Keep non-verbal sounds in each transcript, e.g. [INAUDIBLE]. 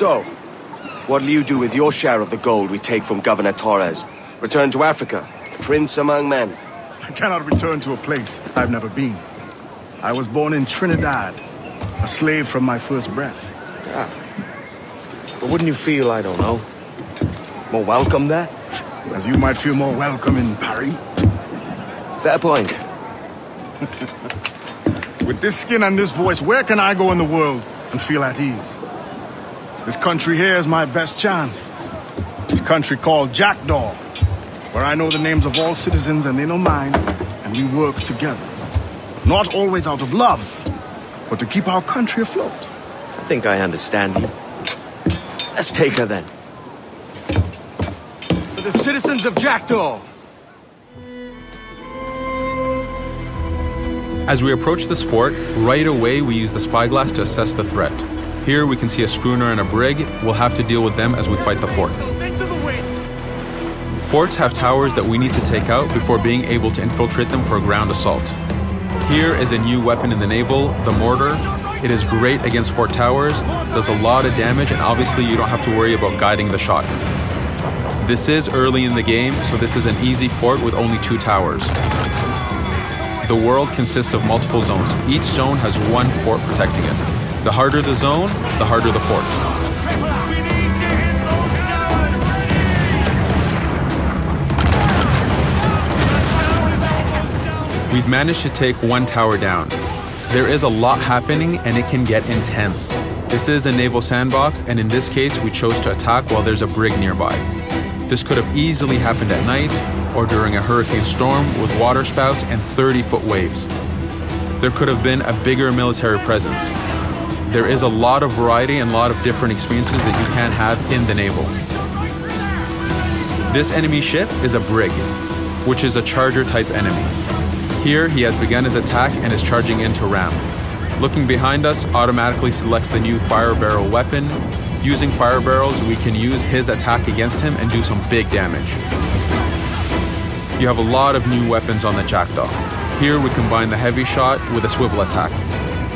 So, what'll you do with your share of the gold we take from Governor Torres? Return to Africa, prince among men? I cannot return to a place I've never been. I was born in Trinidad, a slave from my first breath. Ah. But wouldn't you feel, I don't know, more welcome there? As you might feel more welcome in Paris. Fair point. [LAUGHS] With this skin and this voice, where can I go in the world and feel at ease? This country here is my best chance. This country called Jackdaw, where I know the names of all citizens and they know mine, and we work together. Not always out of love, but to keep our country afloat. I think I understand you. Let's take her then. For the citizens of Jackdaw! As we approach this fort, right away we use the spyglass to assess the threat. Here we can see a schooner and a brig. We'll have to deal with them as we fight the fort. Forts have towers that we need to take out before being able to infiltrate them for a ground assault. Here is a new weapon in the naval, the mortar. It is great against fort towers, does a lot of damage, and obviously you don't have to worry about guiding the shot. This is early in the game, so this is an easy fort with only two towers. The world consists of multiple zones. Each zone has one fort protecting it. The harder the zone, the harder the fort. We've managed to take one tower down. There is a lot happening and it can get intense. This is a naval sandbox, and in this case, we chose to attack while there's a brig nearby. This could have easily happened at night, or during a hurricane storm with waterspouts and 30 foot waves. There could have been a bigger military presence. There is a lot of variety and a lot of different experiences that you can have in the naval. This enemy ship is a brig, which is a charger type enemy. Here he has begun his attack and is charging into ram. Looking behind us automatically selects the new fire barrel weapon. Using fire barrels, we can use his attack against him and do some big damage you have a lot of new weapons on the Jackdaw. Here we combine the heavy shot with a swivel attack.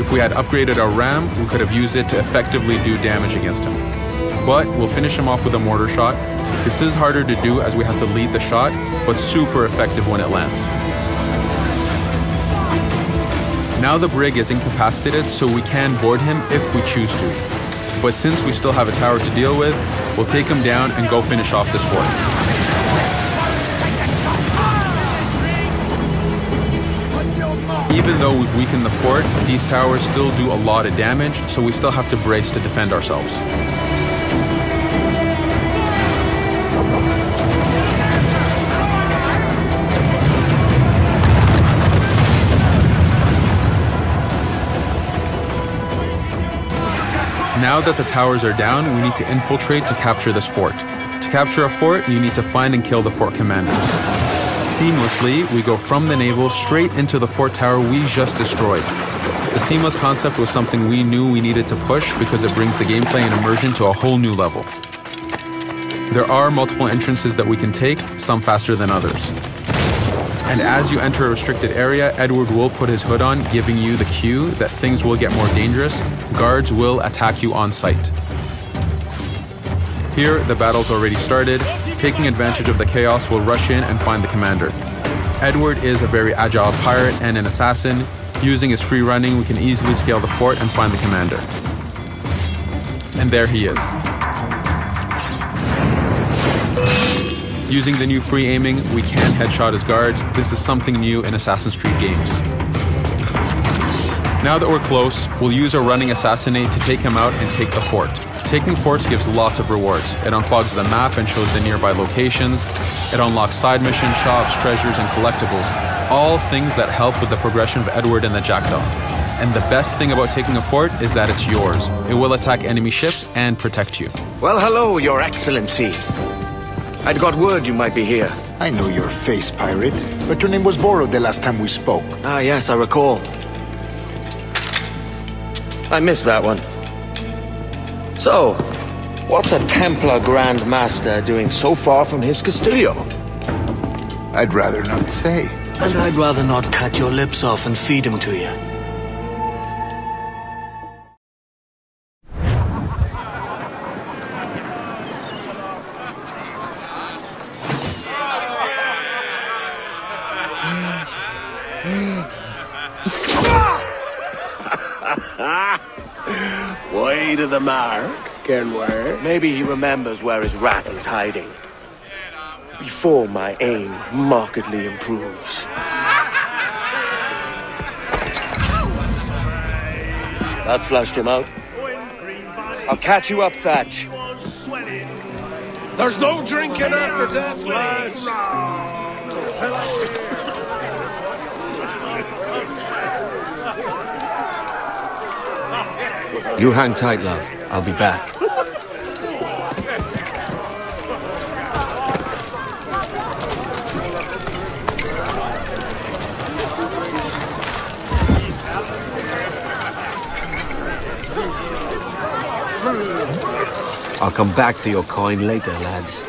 If we had upgraded our ram, we could have used it to effectively do damage against him. But we'll finish him off with a mortar shot. This is harder to do as we have to lead the shot, but super effective when it lands. Now the brig is incapacitated, so we can board him if we choose to. But since we still have a tower to deal with, we'll take him down and go finish off this fort. Even though we've weakened the fort, these towers still do a lot of damage, so we still have to brace to defend ourselves. Now that the towers are down, we need to infiltrate to capture this fort. To capture a fort, you need to find and kill the fort commanders. Seamlessly, we go from the naval straight into the fort tower we just destroyed. The seamless concept was something we knew we needed to push because it brings the gameplay and immersion to a whole new level. There are multiple entrances that we can take, some faster than others. And as you enter a restricted area, Edward will put his hood on, giving you the cue that things will get more dangerous. Guards will attack you on sight. Here, the battle's already started, taking advantage of the chaos, will rush in and find the commander. Edward is a very agile pirate and an assassin. Using his free running, we can easily scale the fort and find the commander. And there he is. Using the new free aiming, we can headshot his guards. This is something new in Assassin's Creed games. Now that we're close, we'll use our running assassinate to take him out and take the fort. Taking forts gives lots of rewards. It unfogs the map and shows the nearby locations. It unlocks side missions, shops, treasures, and collectibles. All things that help with the progression of Edward and the Jackdaw. And the best thing about taking a fort is that it's yours. It will attack enemy ships and protect you. Well, hello, Your Excellency. I'd got word you might be here. I know your face, pirate, but your name was borrowed the last time we spoke. Ah, yes, I recall. I missed that one. So, what's a Templar Grand Master doing so far from his Castillo? I'd rather not say. And I'd rather not cut your lips off and feed him to you. Way to the mark, Kenway. Maybe he remembers where his rat is hiding. Before my aim markedly improves. That flushed him out. I'll catch you up, Thatch. There's no drinking after death, lads. You hang tight, love. I'll be back. I'll come back for your coin later, lads.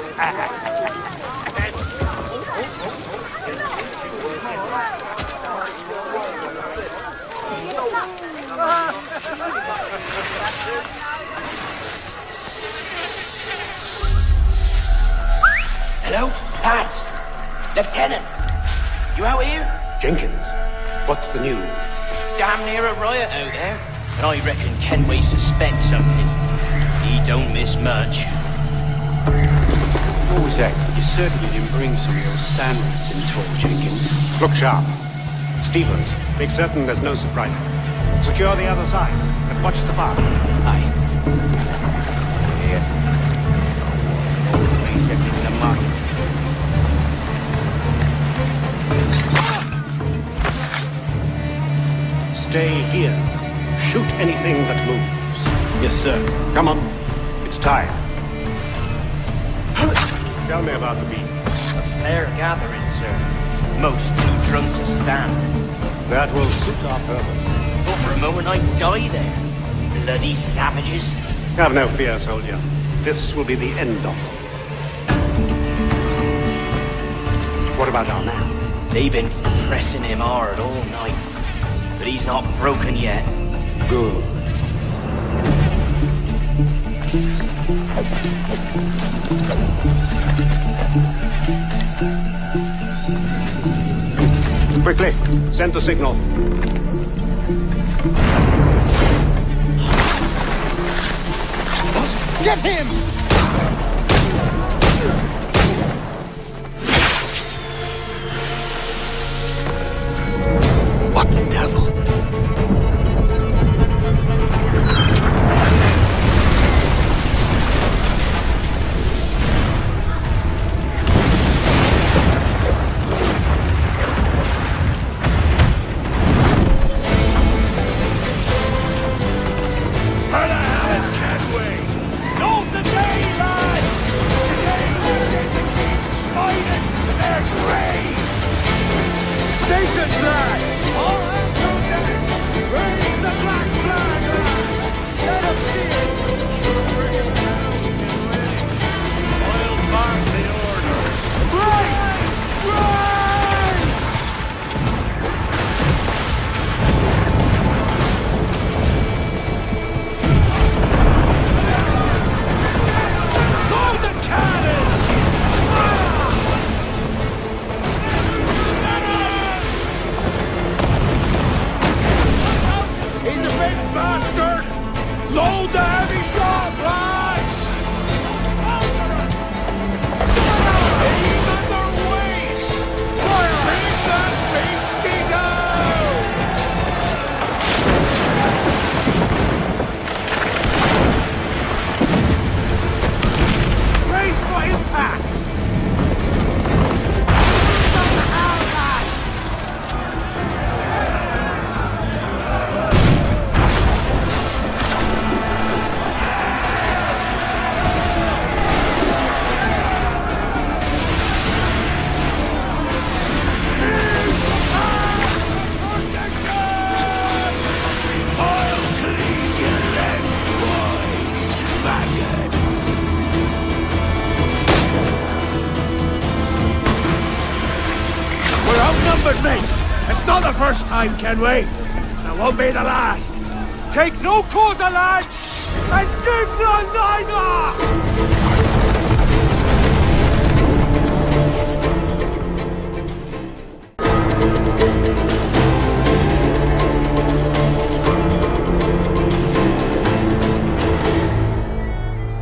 Hello? Lieutenant! You out here? Jenkins, what's the news? It's Damn near a riot out there. And I reckon Kenway suspects something. He don't miss much. What was that? You certainly didn't bring some of those sand rats in tow, Jenkins. Look sharp. Stevens, make certain there's no surprises. Secure the other side, and watch the bar. Stay here. Shoot anything that moves. Yes, sir. Come on. It's time. Tell me about the meeting. A fair gathering, sir. Most too drunk to stand. That will suit our purpose. But for a moment I'd die there. Bloody savages. Have no fear, soldier. This will be the end of them. What about our man? They've been pressing him hard all night. But he's not broken yet. Good. Quickly, send the signal. Get him! Load the remembered, mate! It's not the first time, Kenway. It won't be the last. Take no quarter, lads! And give none neither!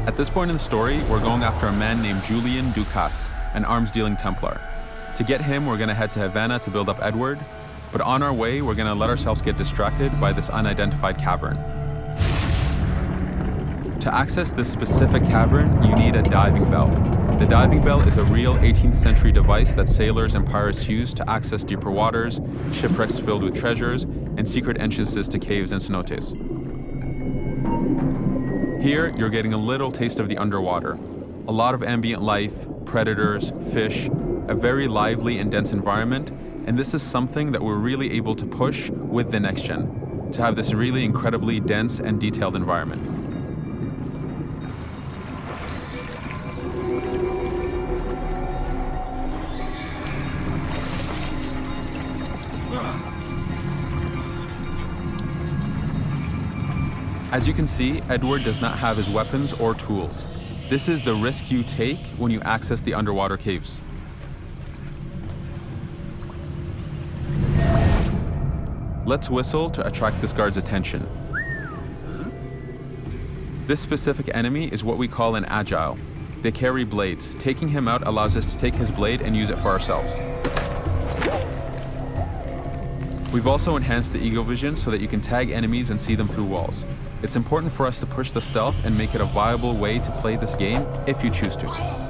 At this point in the story, we're going after a man named Julien du Casse, an arms dealing Templar. To get him, we're gonna head to Havana to build up Edward, but on our way, we're gonna let ourselves get distracted by this unidentified cavern. To access this specific cavern, you need a diving bell. The diving bell is a real 18th century device that sailors and pirates used to access deeper waters, shipwrecks filled with treasures, and secret entrances to caves and cenotes. Here, you're getting a little taste of the underwater. A lot of ambient life, predators, fish, a very lively and dense environment, and this is something that we're really able to push with the next gen, to have this really incredibly dense and detailed environment. As you can see, Edward does not have his weapons or tools. This is the risk you take when you access the underwater caves. Let's whistle to attract this guard's attention. This specific enemy is what we call an agile. They carry blades. Taking him out allows us to take his blade and use it for ourselves. We've also enhanced the Eagle Vision so that you can tag enemies and see them through walls. It's important for us to push the stealth and make it a viable way to play this game if you choose to.